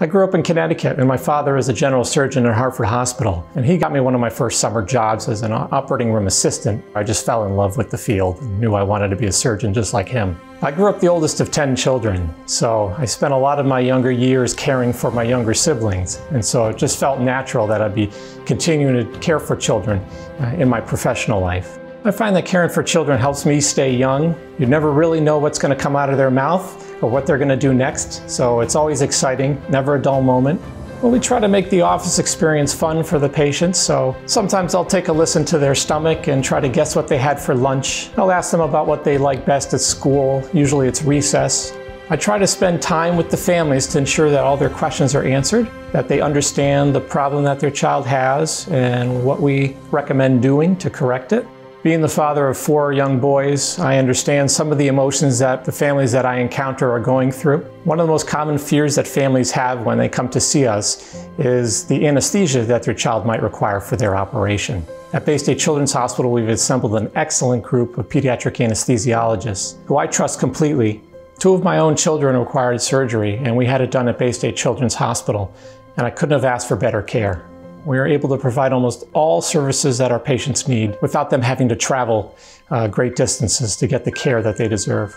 I grew up in Connecticut and my father is a general surgeon at Hartford Hospital and he got me one of my first summer jobs as an operating room assistant. I just fell in love with the field and knew I wanted to be a surgeon just like him. I grew up the oldest of 10 children, so I spent a lot of my younger years caring for my younger siblings and so it just felt natural that I'd be continuing to care for children uh, in my professional life. I find that caring for children helps me stay young. You never really know what's going to come out of their mouth or what they're going to do next, so it's always exciting, never a dull moment. Well, we try to make the office experience fun for the patients, so sometimes I'll take a listen to their stomach and try to guess what they had for lunch. I'll ask them about what they like best at school, usually it's recess. I try to spend time with the families to ensure that all their questions are answered, that they understand the problem that their child has and what we recommend doing to correct it. Being the father of four young boys, I understand some of the emotions that the families that I encounter are going through. One of the most common fears that families have when they come to see us is the anesthesia that their child might require for their operation. At Baystate Children's Hospital, we've assembled an excellent group of pediatric anesthesiologists who I trust completely. Two of my own children required surgery, and we had it done at Baystate Children's Hospital, and I couldn't have asked for better care we are able to provide almost all services that our patients need without them having to travel uh, great distances to get the care that they deserve.